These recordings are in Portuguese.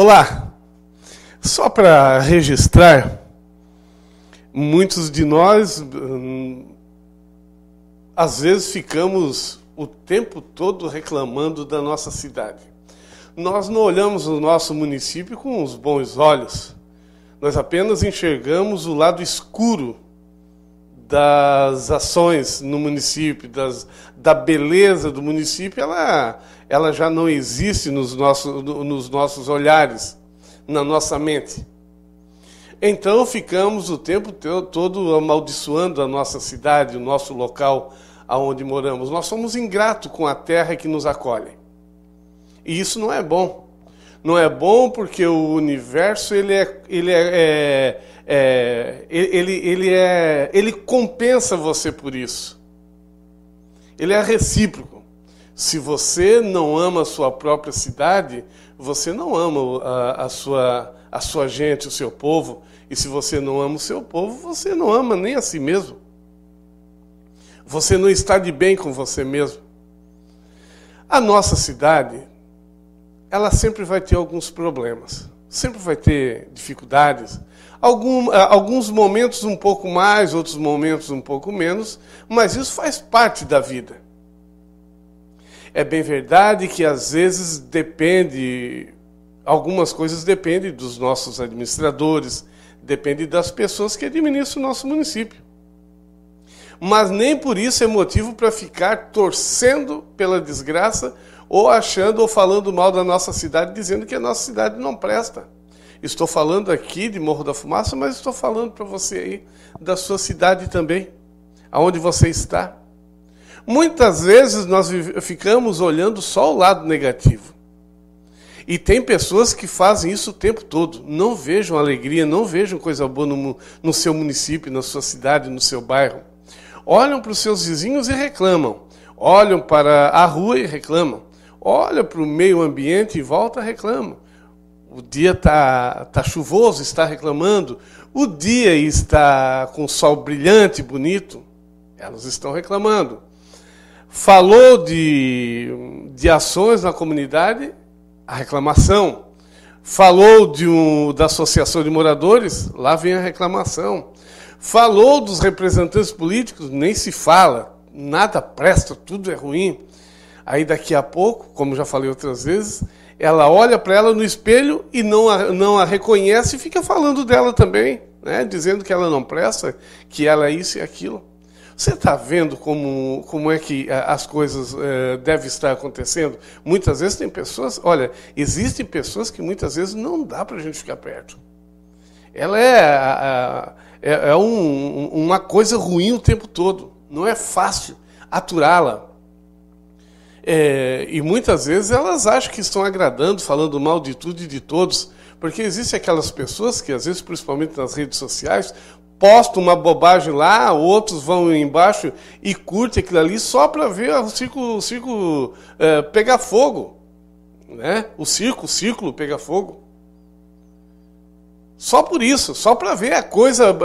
Olá! Só para registrar, muitos de nós hum, às vezes ficamos o tempo todo reclamando da nossa cidade. Nós não olhamos o nosso município com os bons olhos. Nós apenas enxergamos o lado escuro das ações no município, das, da beleza do município, ela, ela já não existe nos nossos, nos nossos olhares, na nossa mente. Então ficamos o tempo todo amaldiçoando a nossa cidade, o nosso local aonde moramos. Nós somos ingratos com a terra que nos acolhe. E isso não é bom. Não é bom porque o universo ele é, ele é, é é, ele, ele, é, ele compensa você por isso. Ele é recíproco. Se você não ama a sua própria cidade, você não ama a, a, sua, a sua gente, o seu povo. E se você não ama o seu povo, você não ama nem a si mesmo. Você não está de bem com você mesmo. A nossa cidade, ela sempre vai ter alguns problemas, sempre vai ter dificuldades, Algum, alguns momentos um pouco mais, outros momentos um pouco menos, mas isso faz parte da vida. É bem verdade que às vezes depende, algumas coisas dependem dos nossos administradores, depende das pessoas que administram o nosso município. Mas nem por isso é motivo para ficar torcendo pela desgraça ou achando ou falando mal da nossa cidade, dizendo que a nossa cidade não presta. Estou falando aqui de Morro da Fumaça, mas estou falando para você aí da sua cidade também, aonde você está. Muitas vezes nós ficamos olhando só o lado negativo. E tem pessoas que fazem isso o tempo todo. Não vejam alegria, não vejam coisa boa no, no seu município, na sua cidade, no seu bairro. Olham para os seus vizinhos e reclamam. Olham para a rua e reclamam. Olham para o meio ambiente e volta e reclamam o dia está tá chuvoso, está reclamando, o dia está com sol brilhante, bonito, elas estão reclamando. Falou de, de ações na comunidade, a reclamação. Falou de um, da associação de moradores, lá vem a reclamação. Falou dos representantes políticos, nem se fala, nada presta, tudo é ruim. Aí daqui a pouco, como já falei outras vezes, ela olha para ela no espelho e não a, não a reconhece e fica falando dela também, né? dizendo que ela não presta, que ela é isso e aquilo. Você está vendo como, como é que eh, as coisas é, devem estar acontecendo? Muitas vezes tem pessoas, olha, existem pessoas que muitas vezes não dá para a gente ficar perto. Ela é, é, é um, uma coisa ruim o tempo todo. Não é fácil aturá-la. É, e muitas vezes elas acham que estão agradando, falando mal de tudo e de todos, porque existem aquelas pessoas que, às vezes, principalmente nas redes sociais, postam uma bobagem lá, outros vão embaixo e curtem aquilo ali só para ver o circo, o circo é, pegar fogo. Né? O circo, o círculo pegar fogo. Só por isso, só para ver a coisa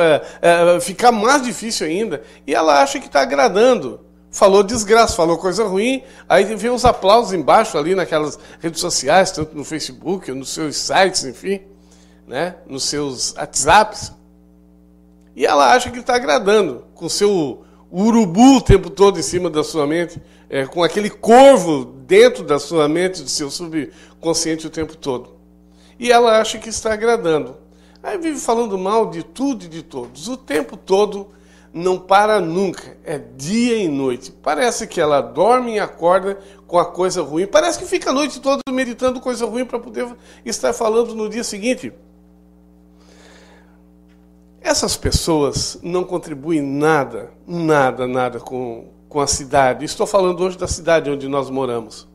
é, é, ficar mais difícil ainda. E ela acha que está agradando falou desgraça, falou coisa ruim, aí vem uns aplausos embaixo ali naquelas redes sociais, tanto no Facebook, nos seus sites, enfim, né, nos seus WhatsApps. E ela acha que está agradando, com seu urubu o tempo todo em cima da sua mente, é, com aquele corvo dentro da sua mente, do seu subconsciente o tempo todo. E ela acha que está agradando. Aí vive falando mal de tudo e de todos, o tempo todo não para nunca, é dia e noite. Parece que ela dorme e acorda com a coisa ruim. Parece que fica a noite toda meditando coisa ruim para poder estar falando no dia seguinte. Essas pessoas não contribuem nada, nada, nada com, com a cidade. Estou falando hoje da cidade onde nós moramos.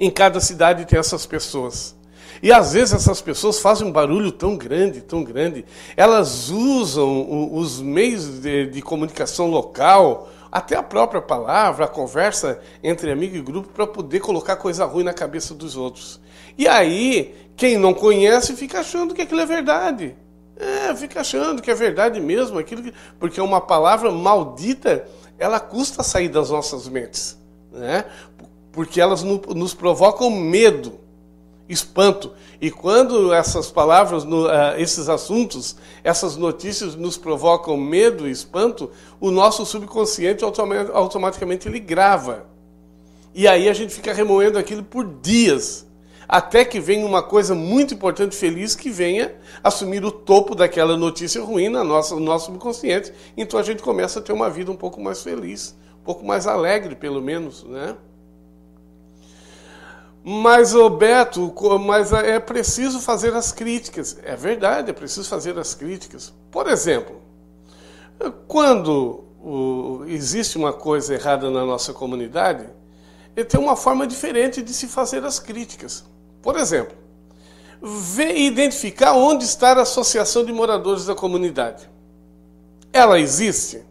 Em cada cidade tem essas pessoas. E às vezes essas pessoas fazem um barulho tão grande, tão grande. Elas usam os meios de, de comunicação local, até a própria palavra, a conversa entre amigo e grupo, para poder colocar coisa ruim na cabeça dos outros. E aí, quem não conhece fica achando que aquilo é verdade. É, fica achando que é verdade mesmo, aquilo que, porque uma palavra maldita, ela custa sair das nossas mentes, né? Porque elas nos provocam medo. espanto. E quando essas palavras, eh, esses assuntos, essas notícias nos provocam medo e espanto, o nosso subconsciente automaticamente ele grava. E aí a gente fica remoendo aquilo por dias, até que venha uma coisa muito importante, feliz, que venha assumir o topo daquela notícia ruim na nossa, no nosso subconsciente. Então a gente começa a ter uma vida um pouco mais feliz, um pouco mais alegre, pelo menos, né? Mas, Beto, mas é preciso fazer as críticas. É verdade, é preciso fazer as críticas. Por exemplo, quando existe uma coisa errada na nossa comunidade, tem uma forma diferente de se fazer as críticas. Por exemplo, ver e identificar onde está a associação de moradores da comunidade. Ela existe?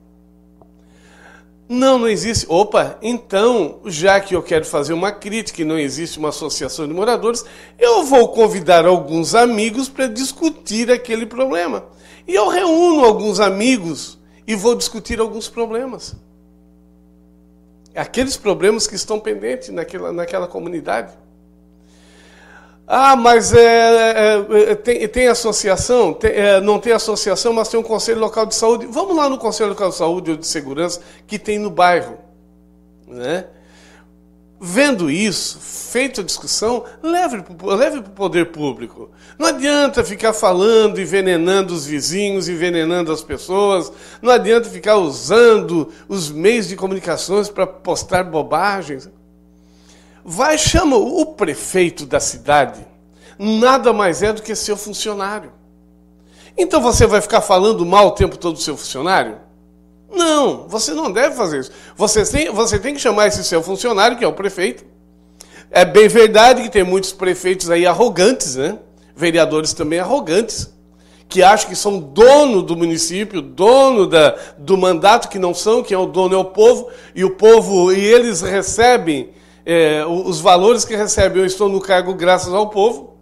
Não, não existe. Opa, então, já que eu quero fazer uma crítica e não existe uma associação de moradores, eu vou convidar alguns amigos para discutir aquele problema. E eu reúno alguns amigos e vou discutir alguns problemas. Aqueles problemas que estão pendentes naquela, naquela comunidade. Ah, mas é, é, é, tem, tem, associação? Tem, é, não tem associação, mas tem um conselho local de saúde. Vamos lá no conselho local de saúde ou de segurança que tem no bairro. Né? Vendo isso, feita a discussão, leve para o poder público. Não adianta ficar falando, envenenando os vizinhos, envenenando as pessoas. Não adianta ficar usando os meios de comunicações para postar bobagens. Vai, chama o prefeito da cidade, nada mais é do que seu funcionário. Então você vai ficar falando mal o tempo todo do seu funcionário? Não, você não deve fazer isso. Você tem, você tem que chamar esse seu funcionário, que é o prefeito. É bem verdade que tem muitos prefeitos aí arrogantes, né? Vereadores também arrogantes, que acham que são dono do município, dono da, do mandato, que não são, quem é o dono é o povo, e o povo, e eles recebem é, os valores que recebe, eu estou no cargo graças ao povo,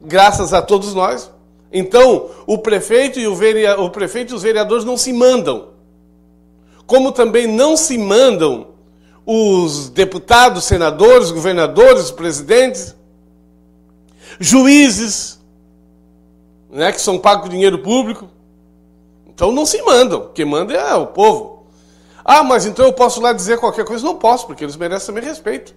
graças a todos nós. Então, o prefeito e o, o prefeito e os vereadores não se mandam. Como também não se mandam os deputados, senadores, governadores, presidentes, juízes, né, que são pagos com dinheiro público. Então não se mandam. Quem manda é o povo. Ah, mas então eu posso lá dizer qualquer coisa? Não posso, porque eles merecem também respeito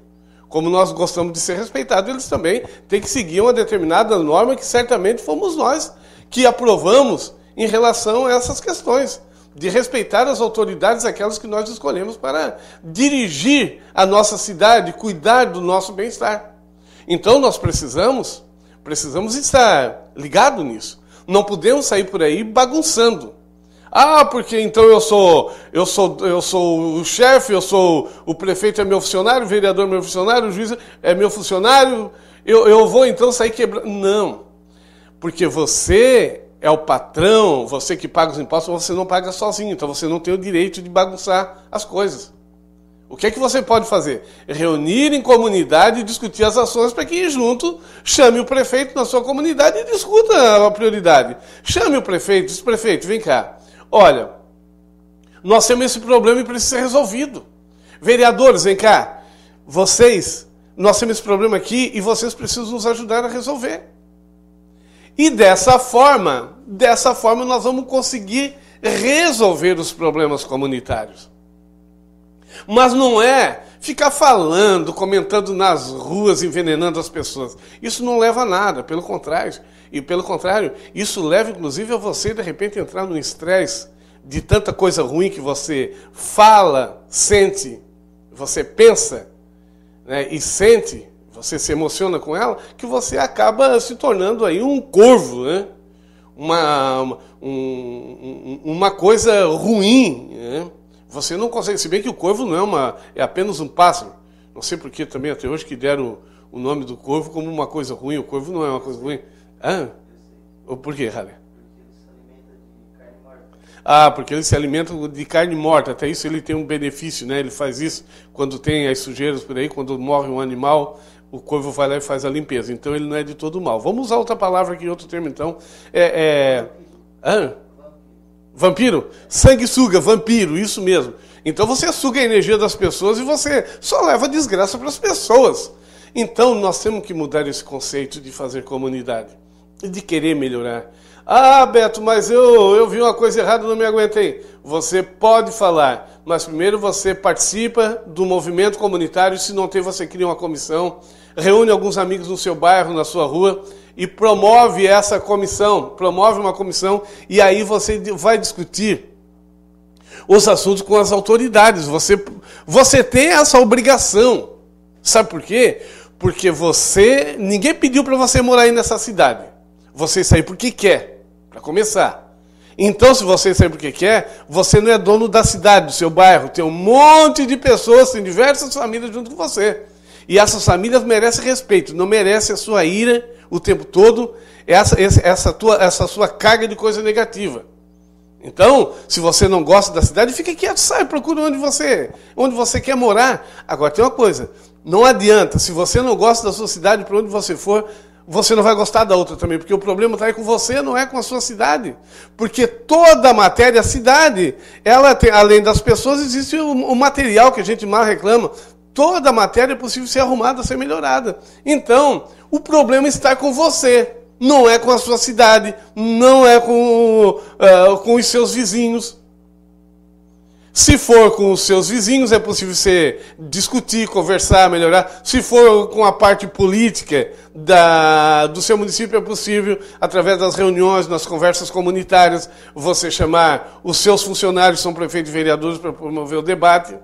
como nós gostamos de ser respeitados, eles também têm que seguir uma determinada norma que certamente fomos nós que aprovamos em relação a essas questões. De respeitar as autoridades, aquelas que nós escolhemos para dirigir a nossa cidade, cuidar do nosso bem-estar. Então nós precisamos, precisamos estar ligado nisso. Não podemos sair por aí bagunçando. Ah, porque então eu sou eu sou eu sou o chefe, eu sou o prefeito é meu funcionário, o vereador é meu funcionário, o juiz é meu funcionário, eu, eu vou então sair quebrando. Não. Porque você é o patrão, você que paga os impostos, você não paga sozinho, então você não tem o direito de bagunçar as coisas. O que é que você pode fazer? Reunir em comunidade e discutir as ações para que junto chame o prefeito na sua comunidade e discuta a prioridade. Chame o prefeito, diz prefeito, vem cá. Olha, nós temos esse problema e precisa ser resolvido. Vereadores, vem cá. Vocês, nós temos esse problema aqui e vocês precisam nos ajudar a resolver. E dessa forma, dessa forma nós vamos conseguir resolver os problemas comunitários. Mas não é ficar falando, comentando nas ruas, envenenando as pessoas. Isso não leva a nada, pelo contrário. E pelo contrário, isso leva inclusive a você de repente entrar num estresse de tanta coisa ruim que você fala, sente, você pensa né, e sente, você se emociona com ela, que você acaba se tornando aí um corvo, né? uma, um, uma coisa ruim. Né? Você não consegue, se bem que o corvo não é uma, é apenas um pássaro. Não sei por que também até hoje que deram o nome do corvo como uma coisa ruim. O corvo não é uma coisa ruim. Ah, por que, Halle? Ah, porque ele se alimenta de carne morta. Até isso ele tem um benefício, né? Ele faz isso quando tem as sujeiras por aí, quando morre um animal, o corvo vai lá e faz a limpeza. Então ele não é de todo mal. Vamos usar outra palavra aqui, outro termo então. É, é... Ah? Vampiro? Sanguessuga, vampiro, isso mesmo. Então você suga a energia das pessoas e você só leva desgraça para as pessoas. Então nós temos que mudar esse conceito de fazer comunidade, de querer melhorar. Ah, Beto, mas eu, eu vi uma coisa errada, não me aguentei. Você pode falar, mas primeiro você participa do movimento comunitário. Se não tem, você cria uma comissão, reúne alguns amigos no seu bairro, na sua rua e promove essa comissão, promove uma comissão e aí você vai discutir os assuntos com as autoridades. Você, você tem essa obrigação. Sabe por quê? Porque você, ninguém pediu para você morar aí nessa cidade. Você saiu porque quer para começar. Então, se você sempre o que quer, você não é dono da cidade, do seu bairro. Tem um monte de pessoas, tem diversas famílias junto com você. E essas famílias merecem respeito, não merecem a sua ira o tempo todo, essa, essa, tua, essa sua carga de coisa negativa. Então, se você não gosta da cidade, fica quieto, sai, procura onde você, onde você quer morar. Agora, tem uma coisa: não adianta, se você não gosta da sua cidade, para onde você for, você não vai gostar da outra também, porque o problema está aí com você, não é com a sua cidade. Porque toda matéria, a cidade, ela tem, além das pessoas, existe o, o material que a gente mais reclama. Toda matéria é possível ser arrumada, ser melhorada. Então, o problema está com você, não é com a sua cidade, não é com, uh, com os seus vizinhos. Se for com os seus vizinhos, é possível você discutir, conversar, melhorar. Se for com a parte política da, do seu município, é possível, através das reuniões, nas conversas comunitárias, você chamar os seus funcionários, são prefeitos e vereadores, para promover o debate.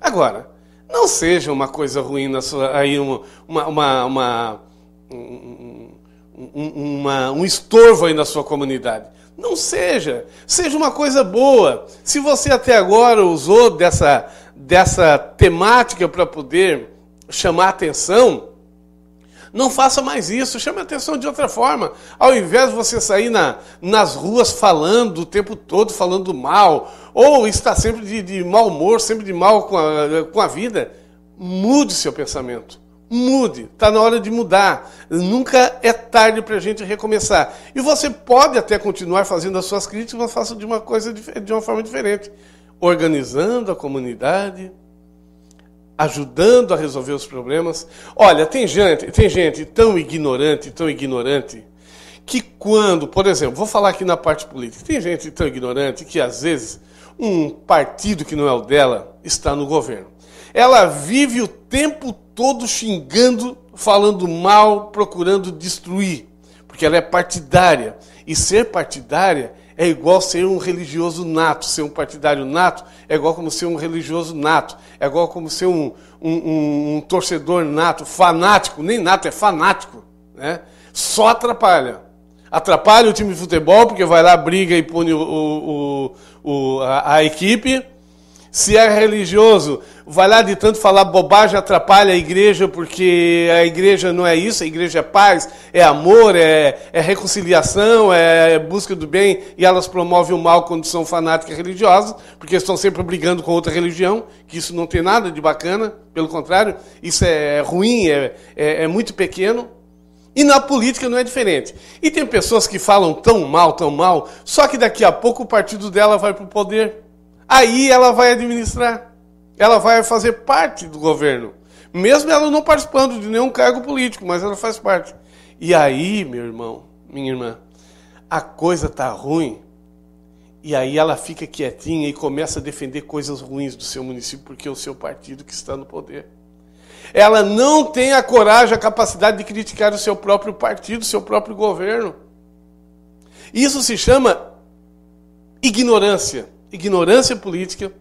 Agora, não seja uma coisa ruim sua, aí uma, uma, uma um, um, uma, um estorvo aí na sua comunidade. Não seja. Seja uma coisa boa. Se você até agora usou dessa, dessa temática para poder chamar atenção, não faça mais isso, chame atenção de outra forma. Ao invés de você sair na, nas ruas falando o tempo todo, falando mal, ou estar sempre de, de mau humor, sempre de mal com a, com a vida, mude seu pensamento. Mude, está na hora de mudar. Nunca é tarde para a gente recomeçar. E você pode até continuar fazendo as suas críticas, mas faça de uma coisa de uma forma diferente, organizando a comunidade, ajudando a resolver os problemas. Olha, tem gente, tem gente tão ignorante, tão ignorante, que quando, por exemplo, vou falar aqui na parte política, tem gente tão ignorante que às vezes um partido que não é o dela está no governo. Ela vive o tempo todo xingando, falando mal, procurando destruir, porque ela é partidária. E ser partidária é igual ser um religioso nato. Ser um partidário nato é igual como ser um religioso nato. É igual como ser um, um, um, um torcedor nato, fanático. Nem nato, é fanático. Né? Só atrapalha. Atrapalha o time de futebol, porque vai lá, briga e pune o, o, o, a, a equipe se é religioso, vai lá de tanto falar bobagem, atrapalha a igreja, porque a igreja não é isso, a igreja é paz, é amor, é, é reconciliação, é busca do bem, e elas promovem o mal quando são fanáticas religiosas, porque estão sempre brigando com outra religião, que isso não tem nada de bacana, pelo contrário, isso é ruim, é, é, é muito pequeno. E na política não é diferente. E tem pessoas que falam tão mal, tão mal, só que daqui a pouco o partido dela vai para o poder. Aí ela vai administrar. Ela vai fazer parte do governo. Mesmo ela não participando de nenhum cargo político, mas ela faz parte. E aí, meu irmão, minha irmã, a coisa tá ruim. E aí ela fica quietinha e começa a defender coisas ruins do seu município, porque é o seu partido que está no poder. Ela não tem a coragem, a capacidade de criticar o seu próprio partido, o seu próprio governo. Isso se chama ignorância ignorância política,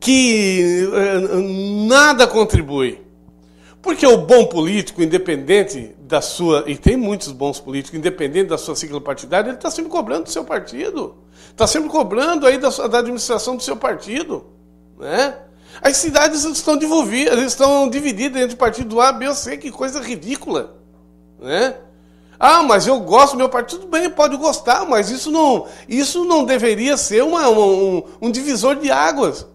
que eh, nada contribui. Porque o bom político, independente da sua. E tem muitos bons políticos, independente da sua sigla partidária, ele está sempre cobrando do seu partido. Está sempre cobrando aí da, da, administração do seu partido. Né? As cidades estão, estão divididas entre partido A, B ou C, que coisa ridícula. Né? Ah, mas eu gosto do meu partido. Bem, pode gostar, mas isso não, isso não deveria ser uma, um, um divisor de águas.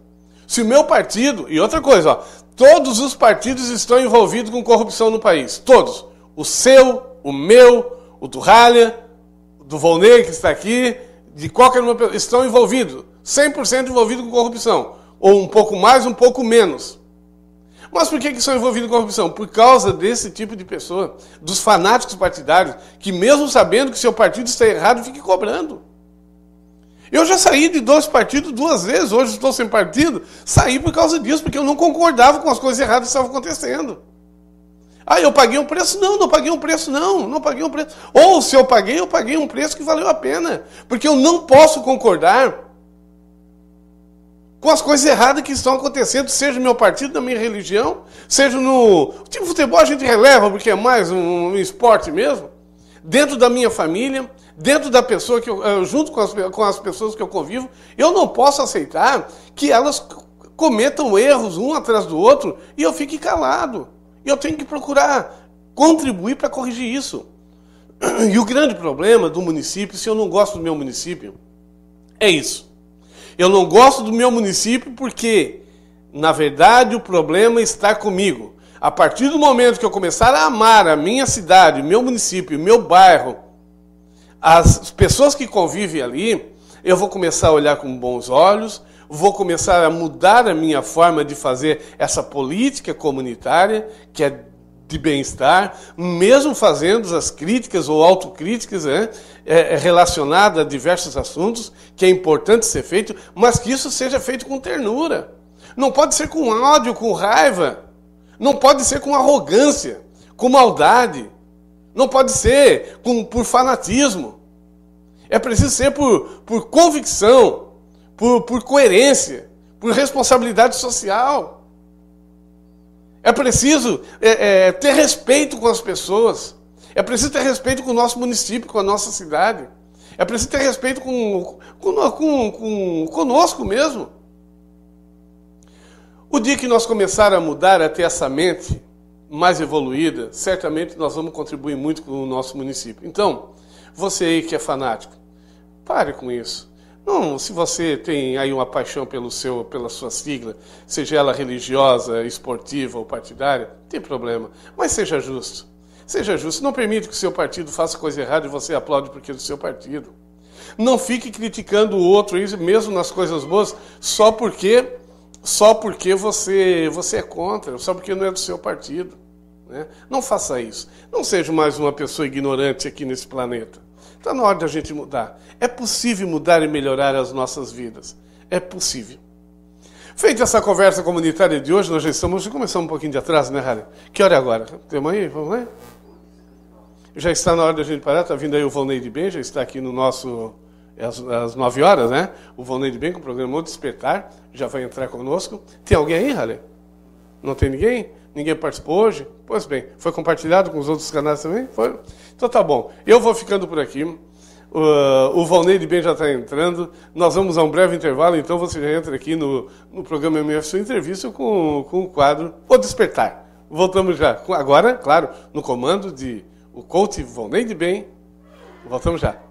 Se o meu partido. E outra coisa, ó, todos os partidos estão envolvidos com corrupção no país. Todos. O seu, o meu, o do Ralha, do Volney, que está aqui, de qualquer uma estão envolvidos. 100% envolvidos com corrupção. Ou um pouco mais, um pouco menos. Mas por que, que são envolvidos em corrupção? Por causa desse tipo de pessoa, dos fanáticos partidários, que mesmo sabendo que seu partido está errado, fiquem cobrando. Eu já saí de dois partidos duas vezes, hoje estou sem partido, saí por causa disso, porque eu não concordava com as coisas erradas que estavam acontecendo. Ah, eu paguei um preço? Não, não paguei um preço, não, não paguei um preço. Ou se eu paguei, eu paguei um preço que valeu a pena. Porque eu não posso concordar com as coisas erradas que estão acontecendo, seja no meu partido, na minha religião, seja no. O time de futebol a gente releva, porque é mais um, esporte mesmo. Dentro da minha família, dentro da pessoa que eu, eh, junto com as, com as pessoas que eu convivo, eu não posso aceitar que elas cometam erros um atrás do outro e eu fique calado. Eu tenho que procurar contribuir para corrigir isso. E o grande problema do município, se eu não gosto do meu município, é isso. Eu não gosto do meu município porque, na verdade, o problema está comigo. A partir do momento que eu começar a amar a minha cidade, o meu município, o meu bairro, as pessoas que convivem ali, eu vou começar a olhar com bons olhos, vou começar a mudar a minha forma de fazer essa política comunitária, que é de bem-estar, mesmo fazendo as críticas ou autocríticas né, é, é, relacionadas a diversos assuntos, que é importante ser feito, mas que isso seja feito com ternura. Não pode ser com ódio, com raiva. Não pode ser com arrogância, com maldade. Não pode ser com, por fanatismo. É preciso ser por, por convicção, por, por coerência, por responsabilidade social. É preciso é, é, ter respeito com as pessoas. É preciso ter respeito com o nosso município, com a nossa cidade. É preciso ter respeito com, com, com, com conosco mesmo. O dia que nós começar a mudar a ter essa mente mais evoluída, certamente nós vamos contribuir muito com o nosso município. Então, você aí que é fanático, pare com isso. Não, se você tem aí uma paixão pelo seu, pela sua sigla, seja ela religiosa, esportiva ou partidária, tem problema. Mas seja justo. Seja justo. Não permite que o seu partido faça coisa errada e você aplaude porque é do seu partido. Não fique criticando o outro, mesmo nas coisas boas, só porque só porque você, você é contra, só porque não é do seu partido. Né? Não faça isso. Não seja mais uma pessoa ignorante aqui nesse planeta. Está na hora de a gente mudar. É possível mudar e melhorar as nossas vidas. É possível. Feita essa conversa comunitária de hoje, nós já estamos. Já começamos um pouquinho de atraso, né, Harry? Que hora é agora? Temos aí? Vamos lá? Já está na hora da gente parar. Está vindo aí o Valnei de Bem, já está aqui no nosso. Às, às 9 horas, né? O Valnei de Bem com o programa O Despertar já vai entrar conosco. Tem alguém aí, Harry? Não tem ninguém? Ninguém participou hoje? Pois bem, foi compartilhado com os outros canais também? Foi? Então tá bom. Eu vou ficando por aqui. Uh, o Valnei de Bem já está entrando. Nós vamos a um breve intervalo, então você já entra aqui no, no programa MF Entrevista com, com o quadro O Despertar. Voltamos já. Agora, claro, no comando de o coach Valnei de Bem. Voltamos já.